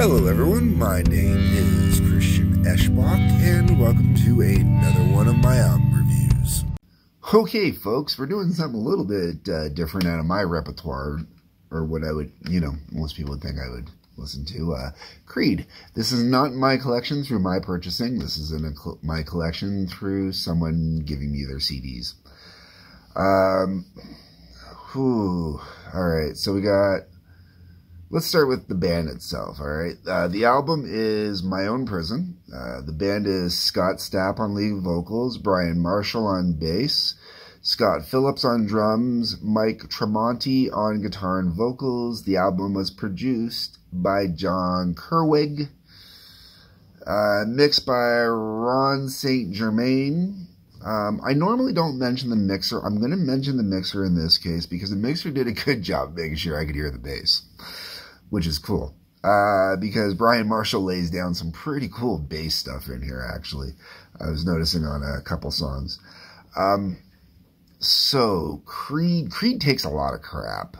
Hello, everyone. My name is Christian Eschbach, and welcome to another one of my album reviews. Okay, folks, we're doing something a little bit uh, different out of my repertoire, or what I would, you know, most people would think I would listen to. Uh, Creed. This is not my collection through my purchasing. This is in my collection through someone giving me their CDs. Um, whew. All right, so we got Let's start with the band itself, all right? Uh, the album is My Own Prison. Uh, the band is Scott Stapp on lead vocals, Brian Marshall on bass, Scott Phillips on drums, Mike Tremonti on guitar and vocals. The album was produced by John Kurzweg, uh, mixed by Ron St. Germain. Um, I normally don't mention the mixer. I'm going to mention the mixer in this case because the mixer did a good job making sure I could hear the bass which is cool. Uh, because Brian Marshall lays down some pretty cool bass stuff in here, actually. I was noticing on a couple songs. Um, so Creed, Creed takes a lot of crap.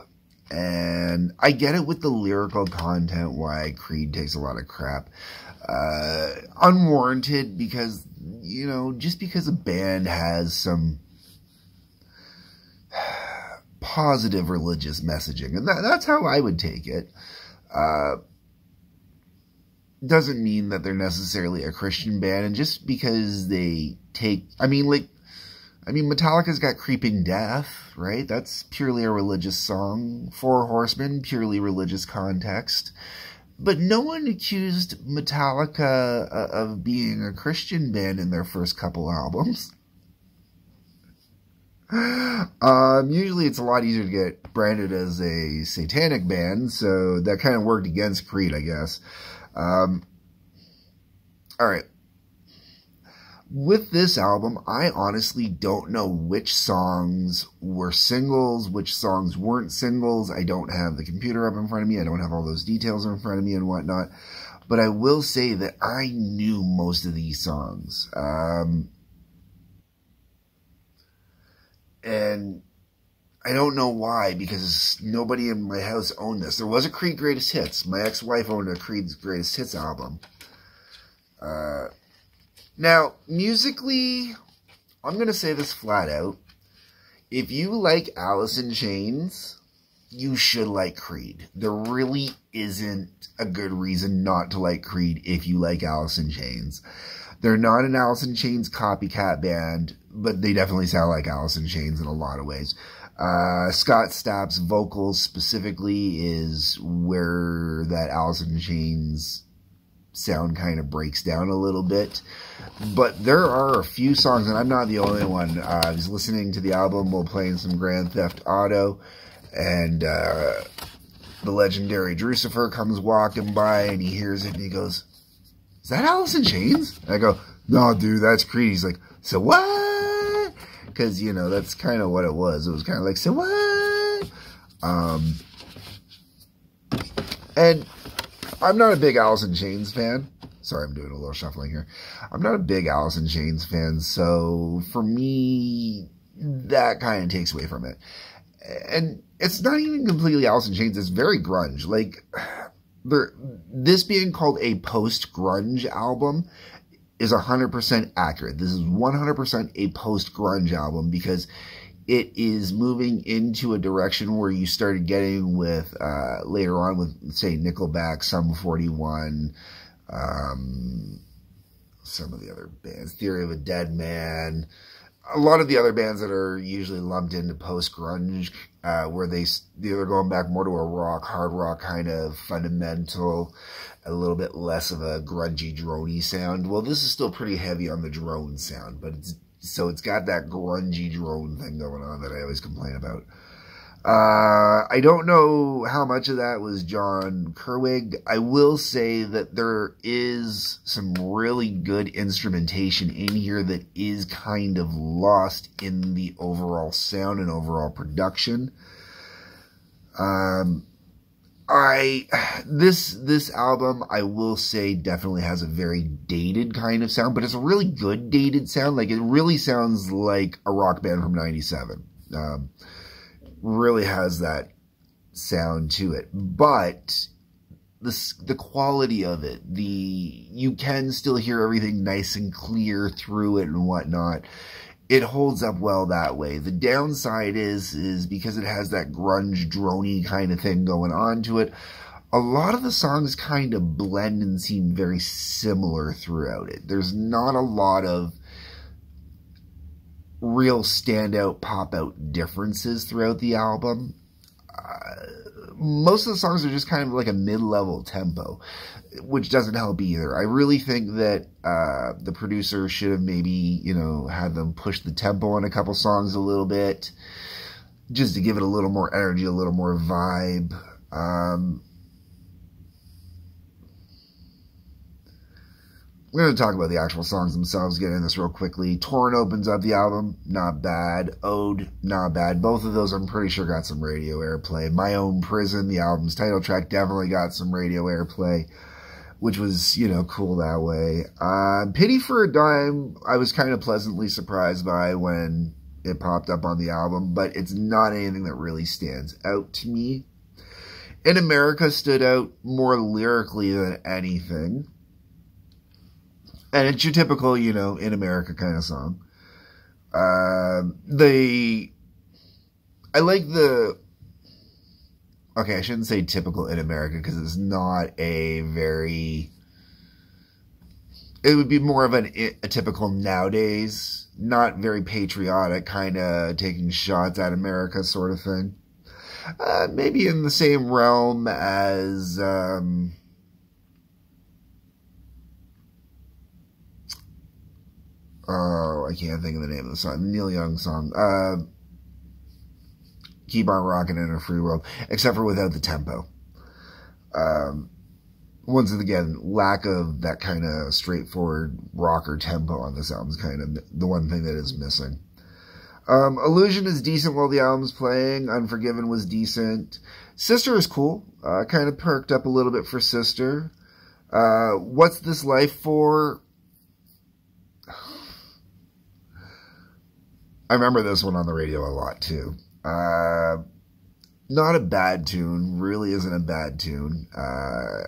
And I get it with the lyrical content why Creed takes a lot of crap. Uh, unwarranted because, you know, just because a band has some positive religious messaging, and that, that's how I would take it uh, doesn't mean that they're necessarily a Christian band. And just because they take, I mean, like, I mean, Metallica's got Creeping Death, right? That's purely a religious song. Four Horsemen, purely religious context. But no one accused Metallica uh, of being a Christian band in their first couple albums. Um, usually it's a lot easier to get branded as a satanic band, so that kind of worked against Creed, I guess. Um, all right. With this album, I honestly don't know which songs were singles, which songs weren't singles. I don't have the computer up in front of me. I don't have all those details in front of me and whatnot. But I will say that I knew most of these songs. Um, and I don't know why, because nobody in my house owned this. There was a Creed Greatest Hits. My ex-wife owned a Creed's Greatest Hits album. Uh, now, musically, I'm going to say this flat out. If you like Alice in Chains, you should like Creed. There really isn't a good reason not to like Creed if you like Alice in Chains. They're not an Alice in Chains copycat band, but they definitely sound like Alice in Chains in a lot of ways. Uh, Scott Stapp's vocals specifically is where that Alice in Chains sound kind of breaks down a little bit. But there are a few songs, and I'm not the only one. Uh, I was listening to the album while playing some Grand Theft Auto, and uh, the legendary Drucifer comes walking by, and he hears it, and he goes, is that Alice in Chains? And I go, no, dude, that's Creed. He's like, so what? Because, you know, that's kind of what it was. It was kind of like, so what? Um, and I'm not a big Alice in Chains fan. Sorry, I'm doing a little shuffling here. I'm not a big Alice in Chains fan, so for me, that kind of takes away from it. And it's not even completely Alice in Chains. It's very grunge. Like, this being called a post grunge album is 100% accurate. This is 100% a post grunge album because it is moving into a direction where you started getting with uh, later on with say Nickelback, Sum 41, um, some of the other bands, Theory of a Dead Man, a lot of the other bands that are usually lumped into post grunge, uh, where they they're going back more to a rock, hard rock kind of fundamental, a little bit less of a grungy, drony sound. Well, this is still pretty heavy on the drone sound, but it's so it's got that grungy drone thing going on that I always complain about. Uh, I don't know how much of that was John Kurzweg. I will say that there is some really good instrumentation in here that is kind of lost in the overall sound and overall production. Um, I this this album I will say definitely has a very dated kind of sound, but it's a really good dated sound. Like it really sounds like a rock band from '97. Um, really has that sound to it. But the the quality of it, the you can still hear everything nice and clear through it and whatnot. It holds up well that way. The downside is is because it has that grunge drony kind of thing going on to it. A lot of the songs kind of blend and seem very similar throughout it. There's not a lot of real standout pop out differences throughout the album. Uh, most of the songs are just kind of like a mid-level tempo, which doesn't help either. I really think that uh, the producer should have maybe, you know, had them push the tempo on a couple songs a little bit, just to give it a little more energy, a little more vibe. Um, we're going to talk about the actual songs themselves, get in this real quickly. Torn opens up the album, not bad. Ode, not bad. Both of those I'm pretty sure got some radio airplay. My Own Prison, the album's title track, definitely got some radio airplay, which was, you know, cool that way. Uh, Pity for a Dime, I was kind of pleasantly surprised by when it popped up on the album, but it's not anything that really stands out to me. In America stood out more lyrically than anything and it's your typical, you know, in America kind of song. Uh, they, I like the, okay, I shouldn't say typical in America because it's not a very, it would be more of an, a typical nowadays, not very patriotic kind of taking shots at America sort of thing. Uh, maybe in the same realm as, um, oh, I can't think of the name of the song, Neil Young song. Uh, keep on rocking in a free world, except for without the tempo. Um, once again, lack of that kind of straightforward rocker tempo on this album is kind of the one thing that is missing. Um, Illusion is decent while the album's playing. Unforgiven was decent. Sister is cool. Uh, kind of perked up a little bit for Sister. Uh, What's This Life For? I remember this one on the radio a lot too. Uh, not a bad tune, really isn't a bad tune. Uh,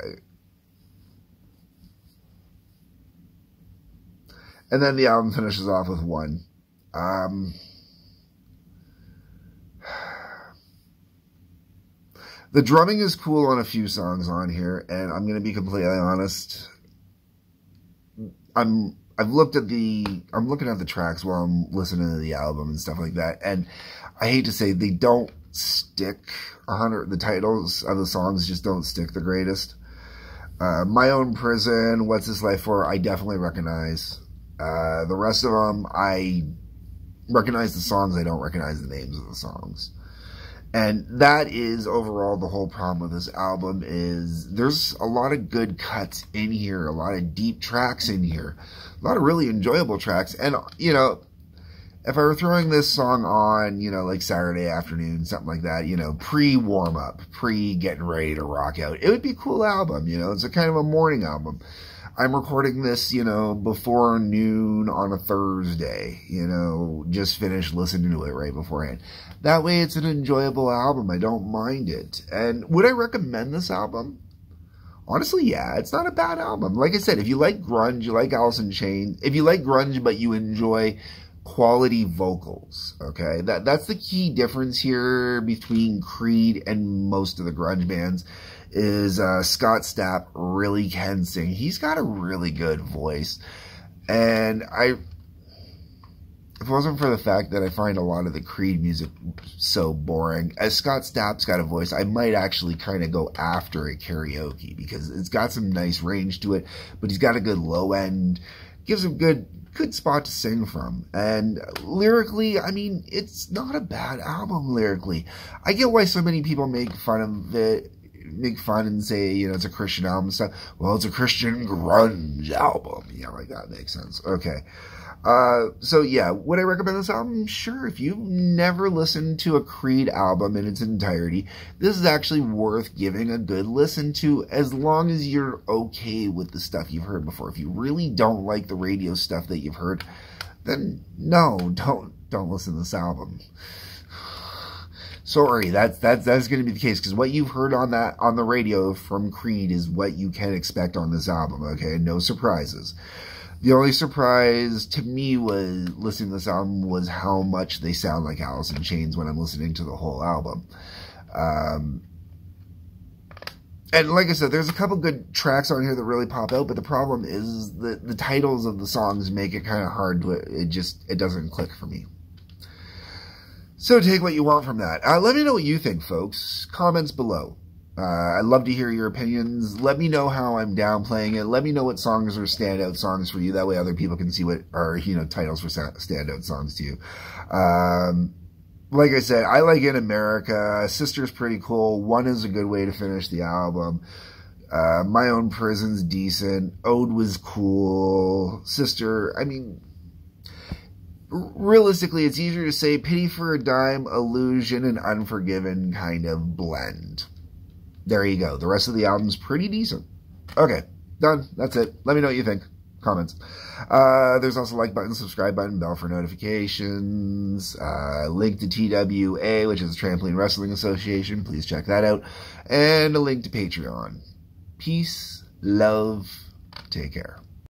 and then the album finishes off with one. Um, the drumming is cool on a few songs on here, and I'm going to be completely honest. I'm I've looked at the, I'm looking at the tracks while I'm listening to the album and stuff like that. And I hate to say they don't stick a hundred, the titles of the songs just don't stick the greatest. Uh, My Own Prison, What's This Life For, I definitely recognize. Uh, the rest of them, I recognize the songs, I don't recognize the names of the songs. And that is overall the whole problem with this album is there's a lot of good cuts in here, a lot of deep tracks in here, a lot of really enjoyable tracks. And, you know, if I were throwing this song on, you know, like Saturday afternoon, something like that, you know, pre warm up, pre getting ready to rock out, it would be a cool album, you know, it's a kind of a morning album. I'm recording this, you know, before noon on a Thursday, you know, just finished listening to it right beforehand. That way it's an enjoyable album. I don't mind it. And would I recommend this album? Honestly, yeah, it's not a bad album. Like I said, if you like grunge, you like Alice in Chains, if you like grunge but you enjoy quality vocals, okay? That that's the key difference here between Creed and most of the grunge bands is uh, Scott Stapp really can sing. He's got a really good voice. And I, if it wasn't for the fact that I find a lot of the Creed music so boring, as Scott Stapp's got a voice, I might actually kind of go after it karaoke because it's got some nice range to it, but he's got a good low end, gives him good good spot to sing from. And lyrically, I mean, it's not a bad album lyrically. I get why so many people make fun of it make fun and say, you know, it's a Christian album and stuff. Well, it's a Christian grunge album. Yeah, like that makes sense. Okay. Uh, so yeah, would I recommend this album? Sure. If you've never listened to a Creed album in its entirety, this is actually worth giving a good listen to as long as you're okay with the stuff you've heard before. If you really don't like the radio stuff that you've heard, then no, don't, don't listen to this album. Sorry, that's that's that's going to be the case because what you've heard on that on the radio from Creed is what you can expect on this album. Okay, no surprises. The only surprise to me was listening to this album was how much they sound like Alice in Chains when I'm listening to the whole album. Um, and like I said, there's a couple good tracks on here that really pop out, but the problem is that the titles of the songs make it kind of hard to, it just, it doesn't click for me. So take what you want from that. Uh, let me know what you think, folks. Comments below. Uh, I'd love to hear your opinions. Let me know how I'm downplaying it. Let me know what songs are standout songs for you. That way other people can see what are, you know, titles for standout songs to you. Um, like I said, I like In America. Sister's pretty cool. One is a good way to finish the album. Uh, My Own Prison's decent. Ode was cool. Sister, I mean, realistically, it's easier to say Pity for a Dime, Illusion, and Unforgiven kind of blend. There you go. The rest of the album's pretty decent. Okay, done. That's it. Let me know what you think comments. Uh, there's also like button, subscribe button, bell for notifications, uh, link to TWA, which is the Trampoline Wrestling Association. Please check that out. And a link to Patreon. Peace, love, take care.